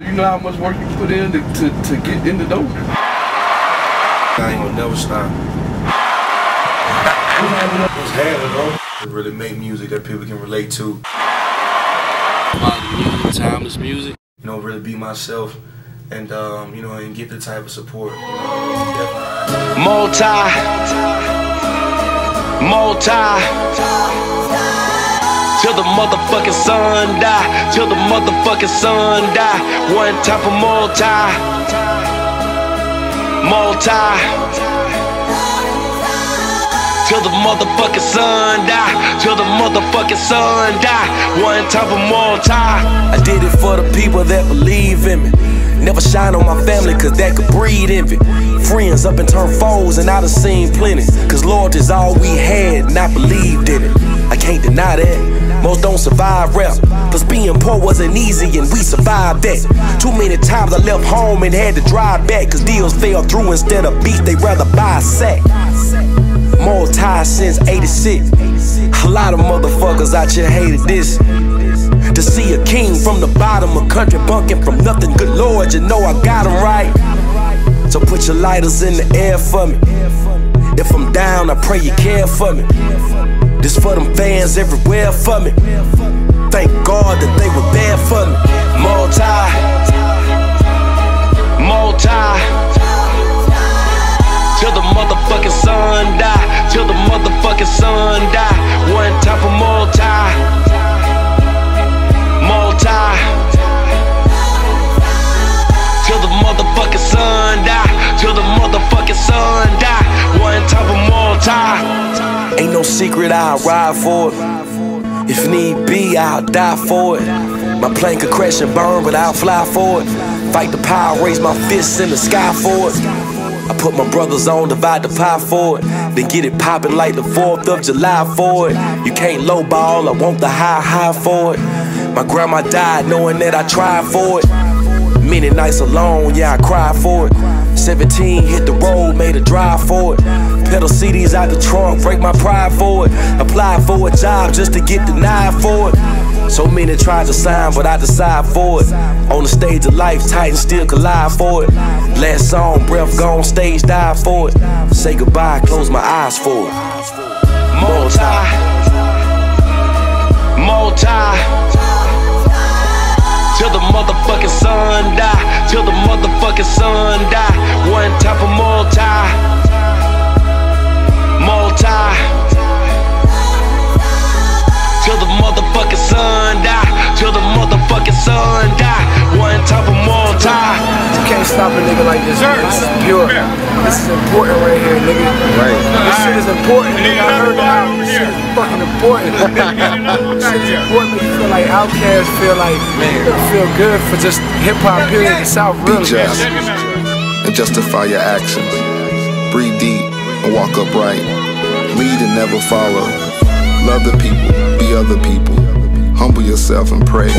You know how much work you put in to, to, to get in the door? I ain't gonna never stop. It's hard, though. To really make music that people can relate to. Quality music, timeless music. You know, really be myself and, um, you know, and get the type of support. You know, Multi. Multi. Till the motherfucking sun die. Till the motherfucking sun die. One type of multi. Multi. Till the motherfucking sun die. Till the motherfucking sun die. One type of multi. I did it for the people that believe in me. Never shine on my family, cause that could breed envy. Friends up and turn foes, and I done seen plenty. Cause loyalty's all we had, and I believed in it. I can't deny that. Most don't survive rap. Plus being poor wasn't easy and we survived that. Too many times I left home and had to drive back. Cause deals fell through instead of beef, they rather buy a sack. Ties since 86. A lot of motherfuckers out here hated this. To see a king from the bottom of country bunking from nothing, good lord, you know I got him right. So put your lighters in the air for me. If I'm down, I pray you care for me. This for them fans everywhere for me. Thank God that they were there for me. Multi. Secret I'll ride for it. If need be, I'll die for it. My plane could crash and burn, but I'll fly for it. Fight the power, raise my fists in the sky for it. I put my brothers on, divide the pie for it. Then get it poppin' like the 4th of July for it. You can't lowball, I want the high, high for it. My grandma died knowing that I tried for it. Many nights alone, yeah, I cried for it. 17, hit the road, made a drive for it. Peddle CDs out the trunk, break my pride for it. Apply for a job just to get denied for it. So many tried to sign, but I decide for it. On the stage of life, Titan still collide for it. Last song, breath gone, stage dive for it. Say goodbye, close my eyes for it. Multi, multi. Till the motherfucking a this. Is pure. This is important right here, nigga. Right. This shit is important, nigga. I heard the album. This shit is fucking important. this shit is important. Make you feel like Outkast, feel like man. feel good for just hip hop period in the South, really. Be just and justify your actions. Breathe deep and walk upright. Lead and never follow. Love the people, be other people. Humble yourself and pray.